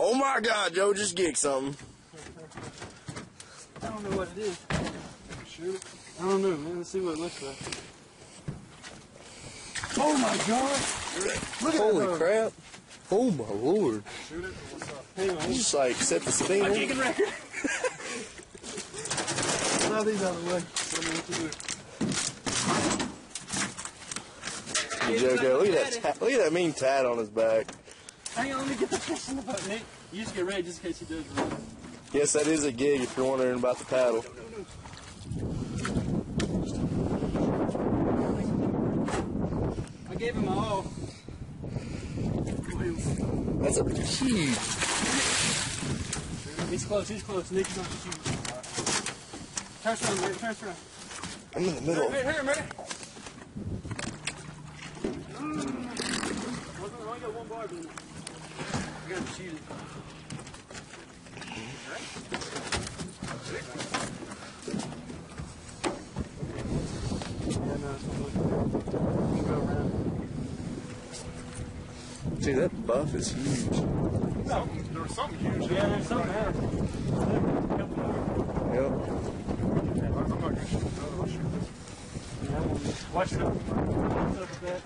Oh my God, Joe just gigged something. I don't know what it is. Shoot it. I don't know, man. Let's see what it looks like. Oh my god! Look at Holy that. crap. Oh my lord. Shoot it. What's up? Hang on. You just like set the spin. My in. gigging record. Allow these out of the way. Tell me what to do. Joe, go. Look at that. Ta- look at that mean tat on his back. Hang on, let me get the fish in the boat, Nick. You just get ready just in case he does run. Yes, that is a gig if you're wondering about the paddle. I gave him all. That's a huge. He's close, he's close. Nick, he's on the shoot. Turn around, Nick, turn around. I'm in the middle. Here, here, here. I only got one barb in it. I got to shoot it. Yeah, no, it's not looking good. Go around. That buff is huge. Something, there was something huge. Yeah, there's something else. Yep. I'm not gonna shoot that. I'll shoot this. Yeah, I'm gonna- Watch it. Up with that?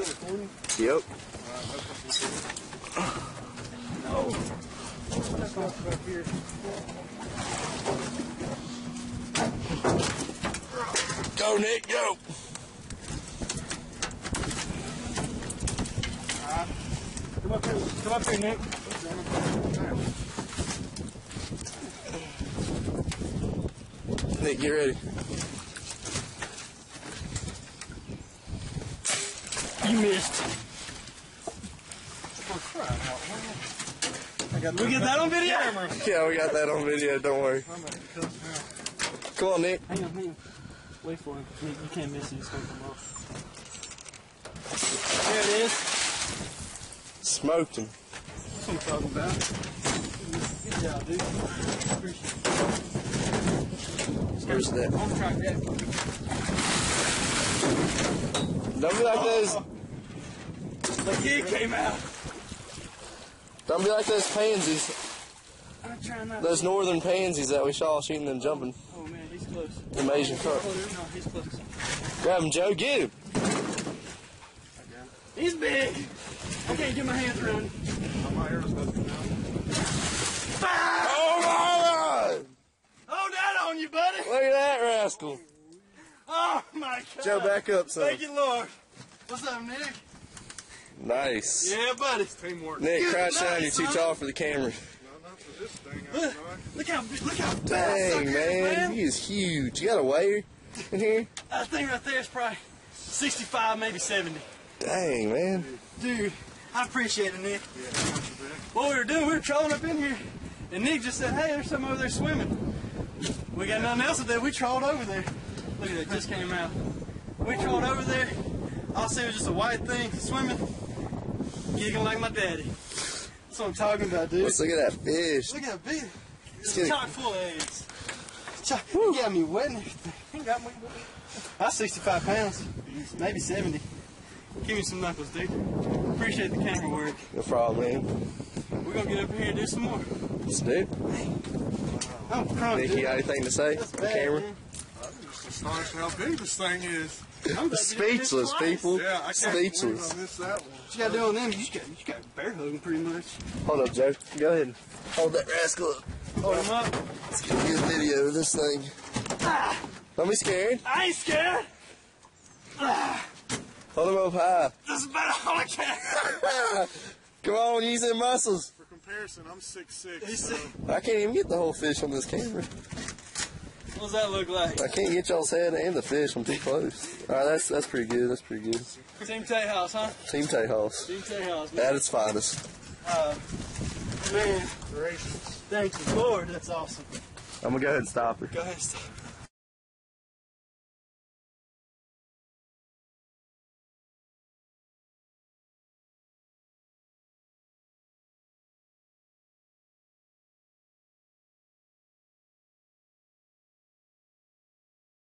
Yep. That's off up here. Go, Nick, go. Come up here. Come up here, Nick. Nick, get ready. You missed. We get that on video? Yeah, we got that on video. Don't worry. I'm at the Come on, Nick. Hang on, hang on. Wait for him. Nick, you can't miss it. It's going to come off. There it is. Smoked him. That's what I'm talking about. Good job, dude. Where's that? On track, yeah. Don't be like those. The kid came out. Don't be like those pansies. I'm trying not Those northern pansies that we saw shooting and jumping. Oh, man, he's close. Them Asian carp. Oh, no, he's close. Grab him, Joe. Get him. He's big. I can't get my hands around him. My hair is nothing now. Oh my God! Hold that on you, buddy. Look at that rascal. Oh, my God. Joe, back up, son. Thank you, Lord. What's up, Nick? Nice. Yeah, buddy. Teamwork. Nick, Good crouch down. night, You're too son. tall for the camera. No, not for this thing. I Look, know. look how look how tall Dang, sucker is, man. He is huge. You got a weigher in here? That thing right there is probably 65, maybe 70. Dang, man. Dude, I appreciate it, Nick. What we were doing, we were trolling up in here, and Nick just said, "Hey, there's something over there swimming." We got nothing else to do. We trolled over there. Look at that, just came out. We trolled over there. All I see was just a white thing swimming, giggling like my daddy. That's what I'm talking about, dude. Let's look at that fish. Look at that big. Let's get chock full of eggs. Chock, got me wet and everything. Got me wet. That's 65 pounds, maybe 70. Give me some knuckles, dude. Appreciate the camera work. No problem, man. We're gonna get up here and do some more. Let's do it. I'm crunk, Nick, you got anything to say? That's bad, camera? man. Just astonished how big this thing is. I'm about to do this Speechless, people. Yeah, I can't Speechless. believe I missed that one. What you gotta do on them? You just got, you got bear hugging pretty much. Hold up, Joe. Go ahead and hold that rascal up. Hold them up. Let's get a good video of this thing. Ah. Don't be scared. I ain't scared. Ah. Hold him up high. This is about all I can. Come on, use them muscles. For comparison, I'm 6'6". He's so. I can't even get the whole fish on this camera. What does that look like? I can't get y'all's head and the fish. I'm too close. All right, that's that's pretty good. That's pretty good. Team Tejas, huh? Team Tejas Team Tejas, man. at its finest. Uh, man, gracious. thank you, Lord. That's awesome. I'm gonna go ahead and stop her. Go ahead, and stop.